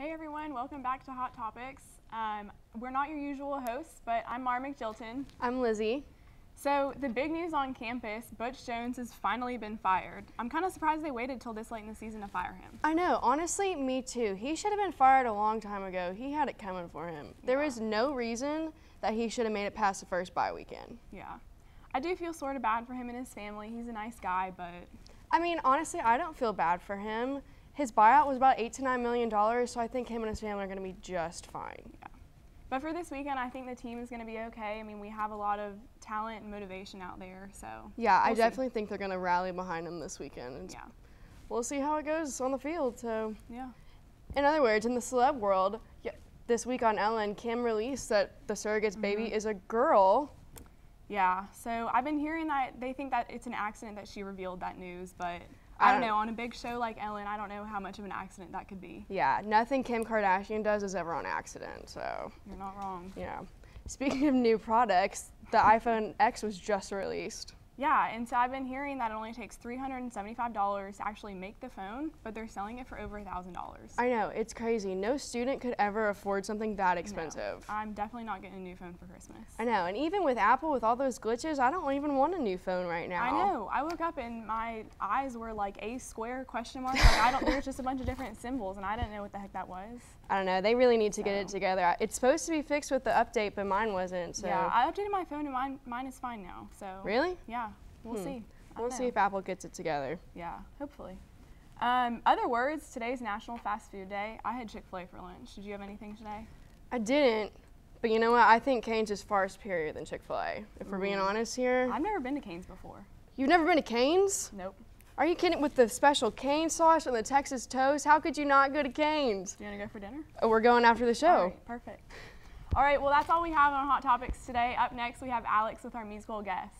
Hey everyone, welcome back to Hot Topix. Um, we're not your usual hosts, but I'm Mara McJilton. I'm Lizzie. So the big news on campus, Butch Jones has finally been fired. I'm kind of surprised they waited till this late in the season to fire him. I know, honestly, me too. He should have been fired a long time ago. He had it coming for him. There Yeah. is no reason that he should have made it past the first bye weekend. Yeah. I do feel sort of bad for him and his family. He's a nice guy, but I mean, honestly, I don't feel bad for him. His buyout was about eight to nine million dollars, so I think him and his family are going to be just fine. Yeah. but for this weekend, I think the team is going to be okay. I mean, we have a lot of talent and motivation out there, so Yeah, I We'll see. definitely think they're going to rally behind him this weekend. yeah, We'll see how it goes on the field. So, yeah. in other words, in the celeb world, this week on Ellen, Kim released that the surrogate's baby Mm-hmm. is a girl. Yeah, so I've been hearing that they think that it's an accident that she revealed that news, but I I don't don't- know. On a big show like Ellen, I don't know how much of an accident that could be. Yeah, nothing Kim Kardashian does is ever on accident. So, You're not wrong. yeah. Speaking of new products, the iPhone X was just released. Yeah, and so I've been hearing that it only takes $375 to actually make the phone, but they're selling it for over $1,000. I know, it's crazy. No student could ever afford something that No, expensive. I'm definitely not getting a new phone for Christmas. I know, and even with Apple, with all those glitches, I don't even want a new phone right now. I know. I woke up and my eyes were like a square question mark. Like I don't. There's just a bunch of different symbols, and I didn't know what the heck that was. I don't know. They really need to get it together. It's supposed to be fixed with the update, but mine wasn't. So Yeah, I updated my phone and mine mine is fine now. So really, yeah, we'll Hmm. see. I we'll see if Apple gets it together. Yeah, hopefully. Um, other words, today's National Fast Food Day. I had Chick fil A for lunch. Did you have anything today? I didn't, but you know what? I think Cane's is far superior than Chick Fil A. If we're being honest here, I've never been to Cane's before. you've never been to Cane's? Nope. Are you kidding? With the special cane sauce and the Texas toast, how could you not go to Cane's? Do you want to go for dinner? Oh, we're going after the show. All right, perfect. All right, well, that's all we have on Hot Topix today. Up next, we have Alex with our musical guest.